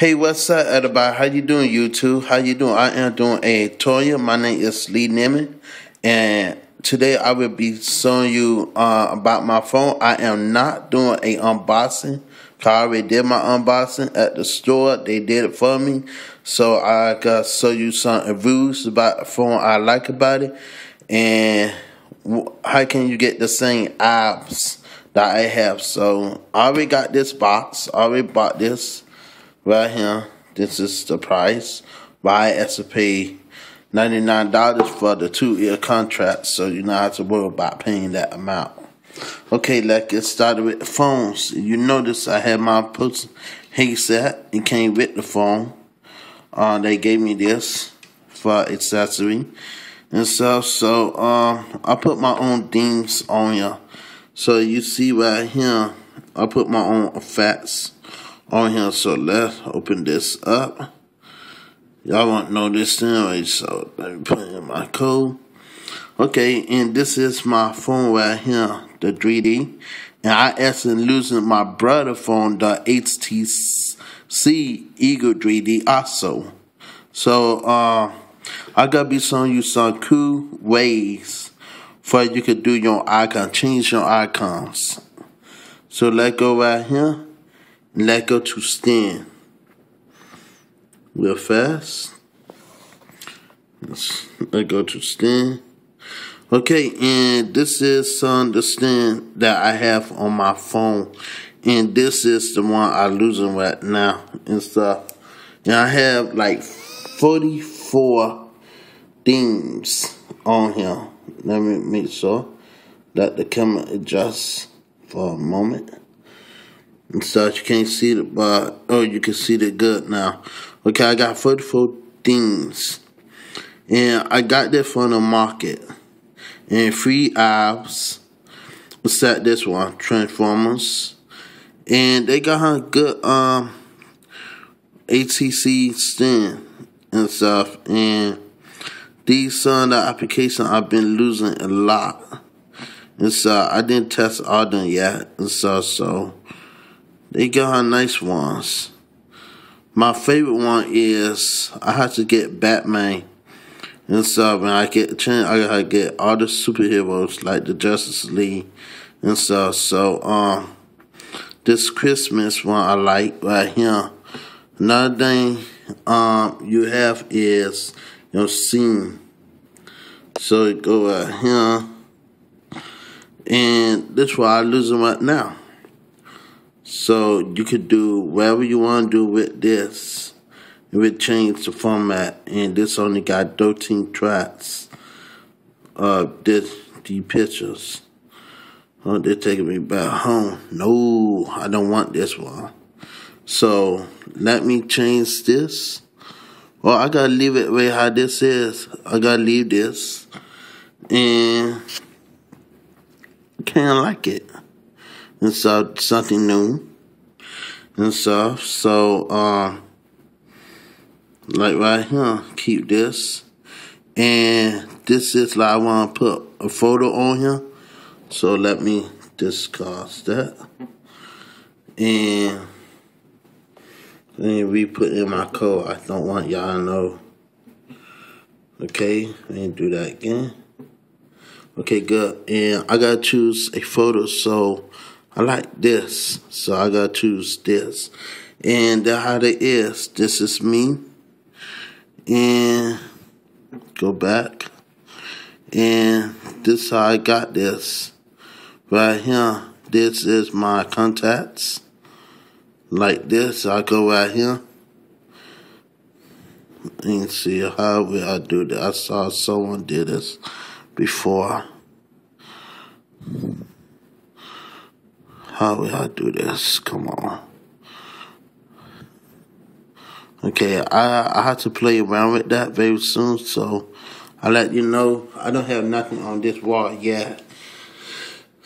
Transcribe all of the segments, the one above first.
Hey, what's up, everybody? How you doing, YouTube? How you doing? I am doing a tutorial. My name is Lee Lemon, and today I will be showing you uh, about my phone. I am not doing a unboxing. I already did my unboxing at the store. They did it for me, so I got to show you some reviews about the phone I like about it, and how can you get the same apps that I have. So I already got this box. I already bought this right here. This is the price. I have to pay $99 for the two-year contract, so you don't have to worry about paying that amount. Okay, let's get started with the phones. You notice I have my post headset. It came with the phone. Uh, they gave me this for accessory and stuff. So um, I put my own themes on here. So you see right here, I put my own effects on here. So let's open this up. Y'all won't know this anyway, so let me put in my code. Okay, and this is my phone right here, the 3D. And I actually losing my brother phone, the HTC Evo 3D also. So, uh, I gotta be showing you some cool ways for you could do your icon, change your icons. So let go right here, let go to stand. Real fast. Let's let go to stand. Okay, and this is some the stand that I have on my phone. And this is the one I'm losing right now and stuff. And I have like 44 themes on here. Let me make sure that the camera adjusts for a moment. And so you can't see it, but oh, you can see it good now. Okay, I got 44 themes. And I got this from the market. And free apps. That? This one, Transformers. And they got a good um HTC stand and stuff. And these some of the applications I've been losing a lot. And so I didn't test all them yet. And so so they got her nice ones. My favorite one is I have to get Batman. And stuff, and I get chance, I gotta get all the superheroes like the Justice League and stuff. So um, this Christmas one I like right here. Another thing um you have is your scene. So it go right here, and this why I lose them right now. So you could do whatever you want to do with this. It would change the format, and this only got 13 tracks. of this pictures. Oh, they're taking me back home. No, I don't want this one. So let me change this. Well, I gotta leave it way how this is. I gotta leave this, and of like it and so something new and stuff. So, uh, like right here, keep this. And this is like I want to put a photo on here. So let me discuss that. And let me re-put in my code. I don't want y'all to know. Okay, let me do that again. Okay, good. And I gotta choose a photo. So I like this, so I gotta choose this. And that's how it is. This is me. And go back. And this is how I got this. Right here. This is my contacts. Like this. I go right here. And see how will I do that. I saw someone did this before. How will I do this? Come on. Okay, I I have to play around with that very soon, so I'll let you know. I don't have nothing on this wall yet.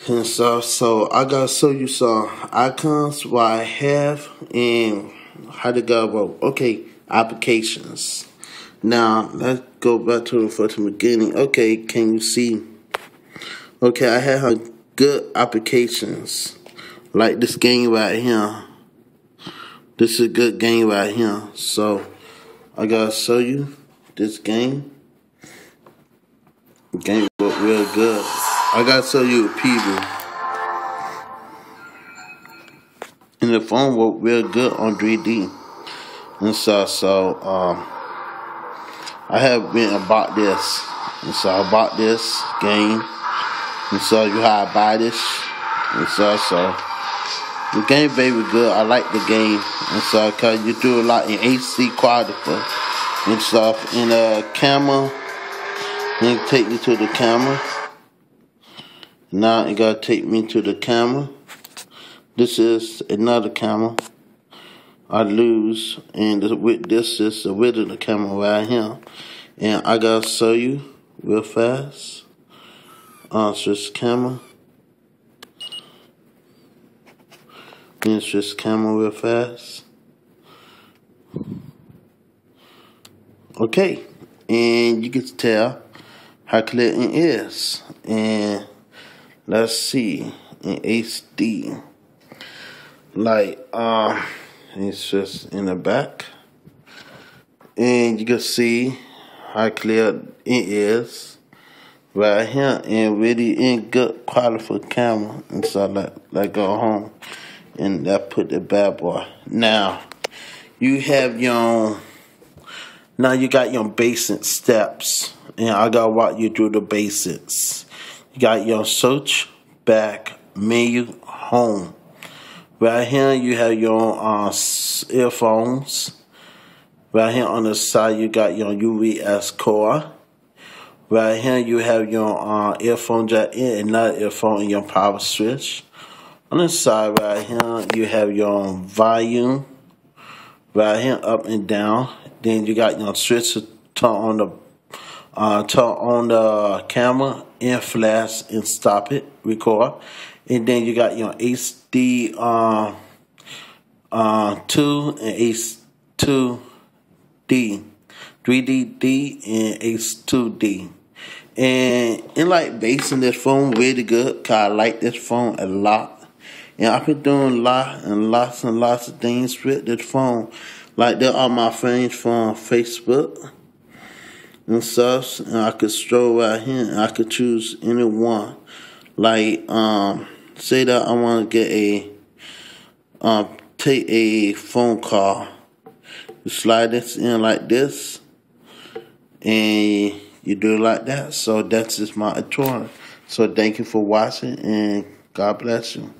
And so, so I gotta show you some icons what I have and how to go about. Okay, applications. Now let's go back to the first beginning. Okay, can you see? Okay, I have good applications like this game right here. This is a good game right here. So I gotta show you this game. Game look real good. I gotta show you a preview. And the phone worked real good on 3D. And so so um I have been about this. And so I bought this game. And so you how I buy this. And so so the game very good. I like the game. And so cause you do a lot in AC quality and stuff. in a camera then take you to the camera. Now it gotta take me to the camera. This is another camera. I lose and with this is the width of the camera right here. And I gotta show you real fast. Uh, switch camera. And switch camera real fast. Okay, and you can tell how clear it is. And let's see in HD. Like um it's just in the back. And you can see how clear it is right here and really in good quality for camera and so like like go home and I put the bad boy now you have your own, now you got your basic steps and I gotta walk you through the basics you got your search back menu home right here you have your uh, earphones Right here on the side, you got your USB port. Right here, you have your uh, earphone jack in, another earphone in your power switch. On the side right here, you have your volume. Right here, up and down. Then you got your switch to turn on the uh, turn on the camera and flash and stop it, record. And then you got your HD uh, uh, 2 and H2 D, 3D D, and H2D. And in like basing this phone really good, cause I like this phone a lot. And I've been doing lot and lots and lots of things with this phone. Like there are my friends from Facebook and stuff. And I could stroll right here and I could choose any one. Like um say that I wanna get a um take a phone call you slide this in like this and you do it like that. So that's just my tutorial. So thank you for watching and God bless you.